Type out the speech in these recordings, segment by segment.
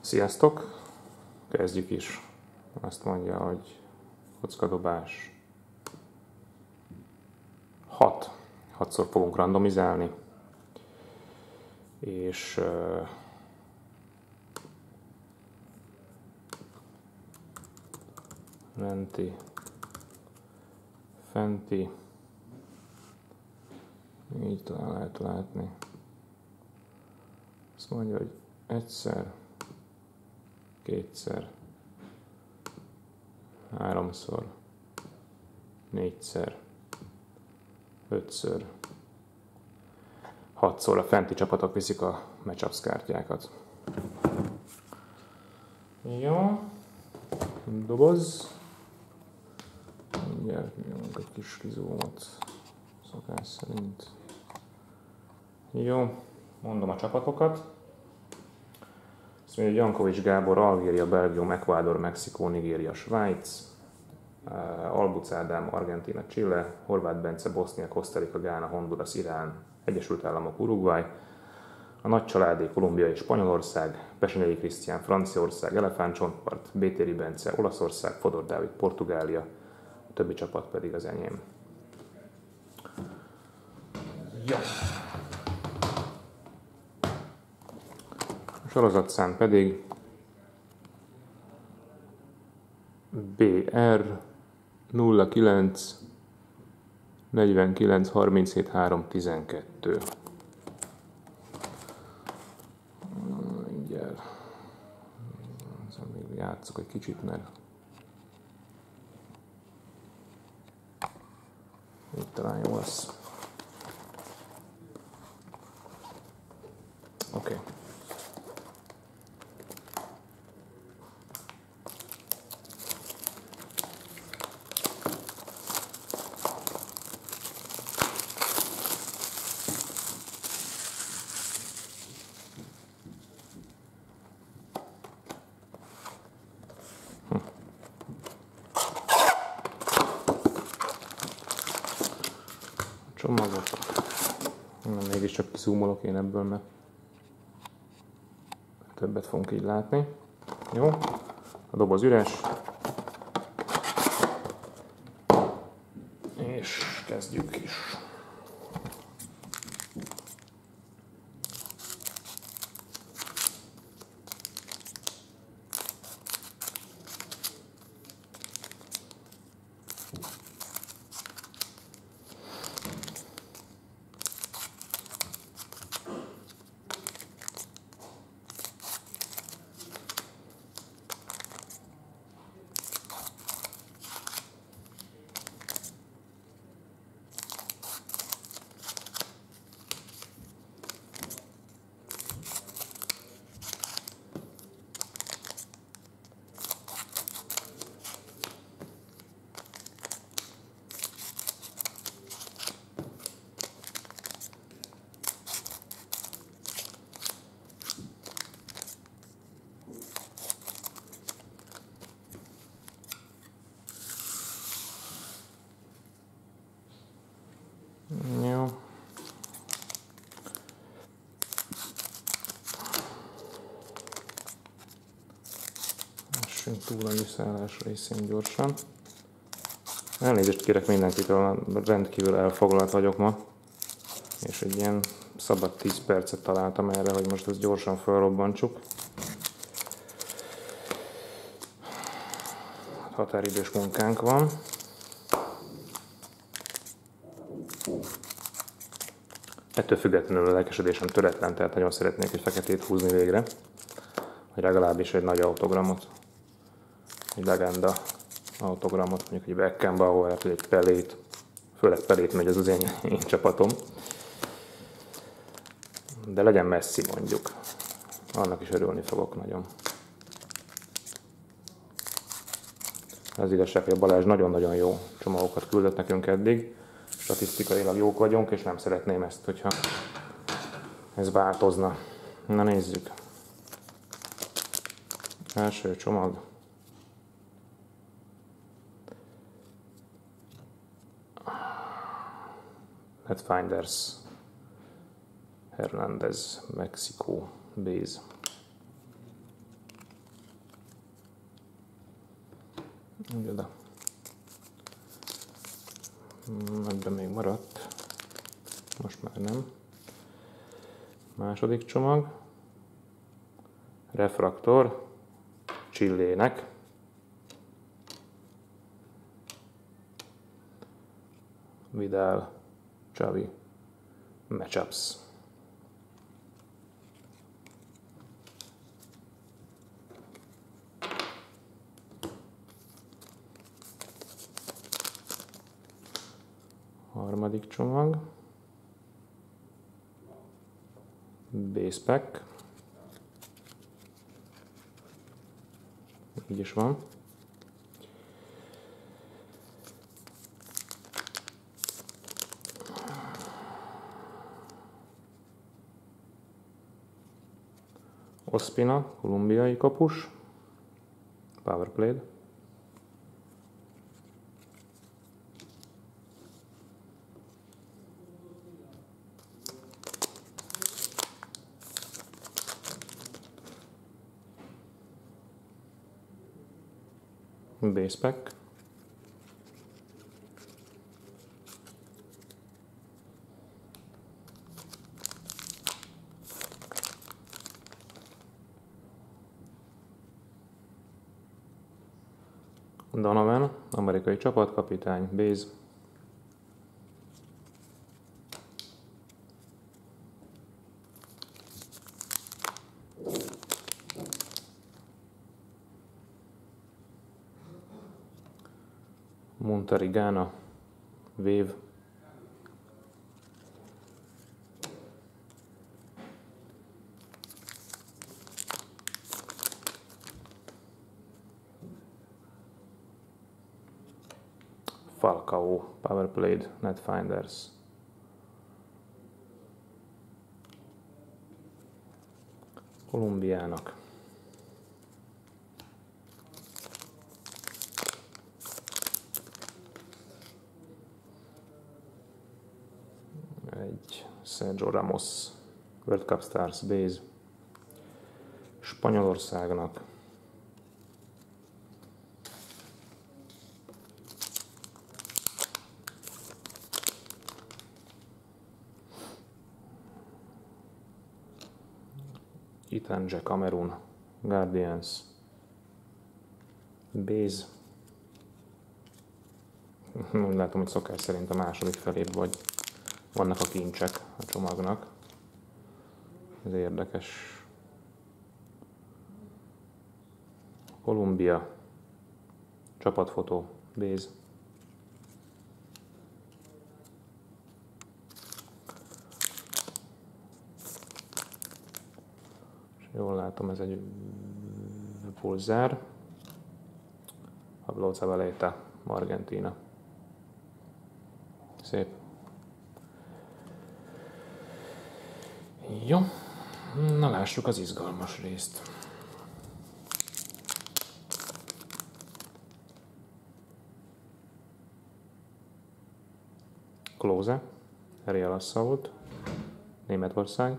Sziasztok! Kezdjük is. Azt mondja, hogy kockadobás. 6. 6-szor fogunk randomizálni. És uh, lenti, fenti, így talán lehet látni. Azt mondja, hogy egyszer, kétszer, háromszor, négyszer, ötször, hatszor a fenti csapatok viszik a matchups kártyákat. Jó, doboz. Mindjárt nyomunk egy kis kizómot szokás szerint. Jó, mondom a csapatokat. Azt mondja, Jankovics Gábor, Algéria, Belgium, Ecuador, Mexikó, Nigéria, Svájc, eh, Albuc Ádám, Argentina, Chile, Horváth Bence, Bosznia, Costa Rica, Gána, Honduras, Irán, Egyesült Államok, Uruguay, a nagy családé Kolumbia és Spanyolország, Pesenyei Krisztián, Franciaország, Elefántcsontpart, Bétéri Bence, Olaszország, Fodor Dávid, Portugália, a többi csapat pedig az enyém. Ja. Sorozatszám pedig BR 09 49 37 3 12. Mindjárt. Még játszok egy kicsit, mert itt talán jó lesz. Oké. Okay. Csomagok. Na, mégiscsak kiszúmolok én ebből, mert többet fogunk így látni. Jó, a doboz üres. És kezdjük is. Jó. Lássunk túl a nyűszállás részén gyorsan. Elnézést kérek mindenkitől, rendkívül elfoglalt vagyok ma, és egy ilyen szabad 10 percet találtam erre, hogy most ezt gyorsan felrobbantsuk. Határidős munkánk van. Ettől függetlenül a lelkesedésem töretlen, tehát nagyon szeretnék egy feketét húzni végre, vagy legalábbis egy nagy autogramot, egy legenda autogramot, mondjuk egy Beckenbauer, vagy egy Pelét, főleg Pelét megy, ez az én, én csapatom. De legyen messzi mondjuk, annak is örülni fogok nagyon. Az igazság, hogy a Balázs nagyon-nagyon jó csomagokat küldött nekünk eddig, statisztikailag jók vagyunk, és nem szeretném ezt, hogyha ez változna. Na nézzük. Első csomag. Netfinders Hernández, Mexico, Base. Ugye, de. Ebben még maradt. Most már nem. Második csomag. Refraktor. Csillének. Vidal, Xavi, matchups. Harmadik csomag. Base pack. Így is van. Ospina, kolumbiai kapus, powerplay. Base pack. Donovan, amerikai csapatkapitány, Base. Montarigana, Wave. Falcao, Powerplayed, Netfinders. Kolumbiának. Egy Sergio Ramos World Cup Stars Base. Spanyolországnak. Itanje Cameron, Guardians, Base. Úgy látom, hogy szokás szerint a második felét vagy vannak a kincsek a csomagnak. Ez érdekes. Kolumbia, csapatfotó, Base. jól látom, ez egy pulzár. Pablo Zabaleta, Argentina. Szép. Jó, na lássuk az izgalmas részt. Klóze, Real Assault, Németország.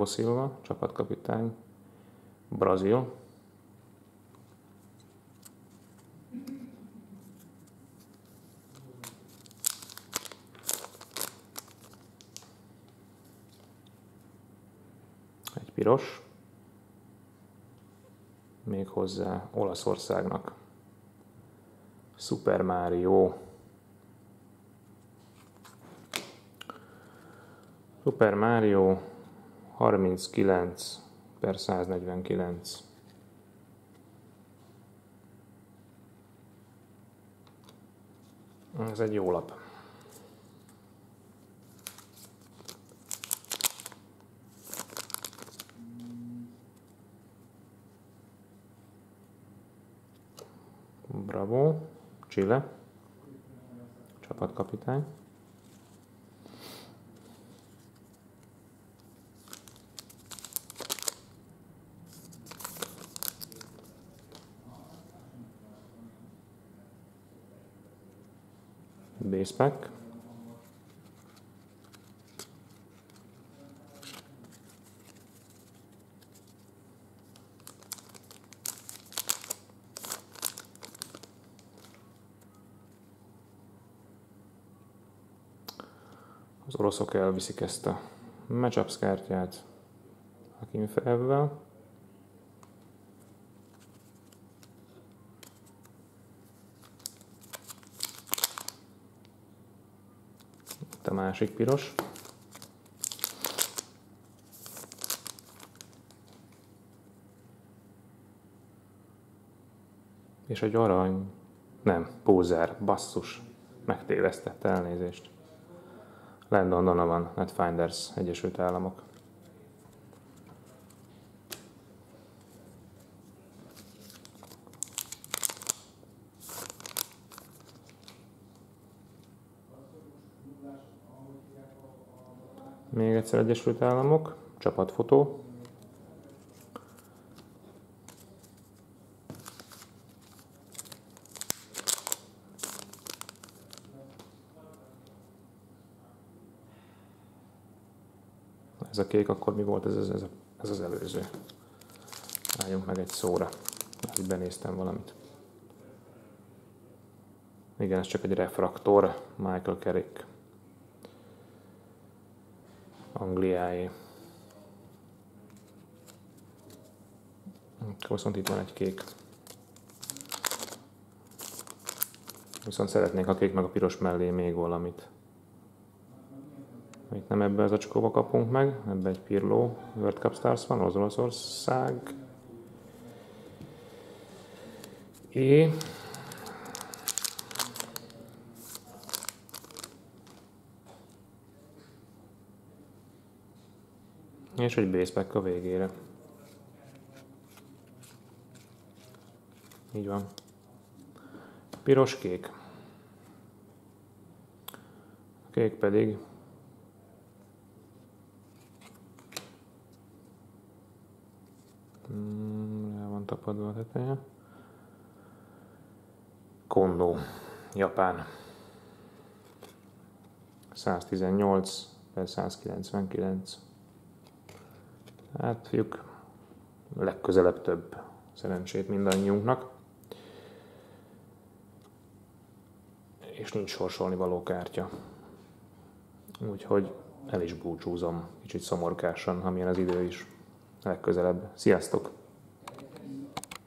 Thiago Silva, csapatkapitány, Brazil. Egy piros. Még hozzá Olaszországnak. Super Mario. Super Mario 39 per 149. Ez egy jó lap. Bravo, Chile, csapatkapitány. Base pack. Az oroszok elviszik ezt a matchups kártyát Hakim Fevvel. A másik piros. És egy arany, nem, pózer, basszus, megtévesztett elnézést. Landon Donovan, Netfinders, Egyesült Államok. Még egyszer Egyesült Államok, csapatfotó. Ez a kék, akkor mi volt ez, ez, ez, ez az előző? Álljunk meg egy szóra. Itt benéztem valamit. Igen, ez csak egy refraktor, Michael Carrick. Angliáé. Viszont itt van egy kék. Viszont szeretnék a kék meg a piros mellé még valamit. Itt nem ebbe az acskóba kapunk meg, ebbe egy Pirlo World Cup Stars van, az Olaszország. É. És egy baseback a végére. Így van. Piros-kék. Kék pedig hmm, el van tapadva a teteje. Kondo, Japán. 118 per 199. Hát fiúk, legközelebb több szerencsét mindannyiunknak. És nincs sorsolni való kártya. Úgyhogy el is búcsúzom, kicsit szomorkásan, amilyen az idő is. Legközelebb. Sziasztok!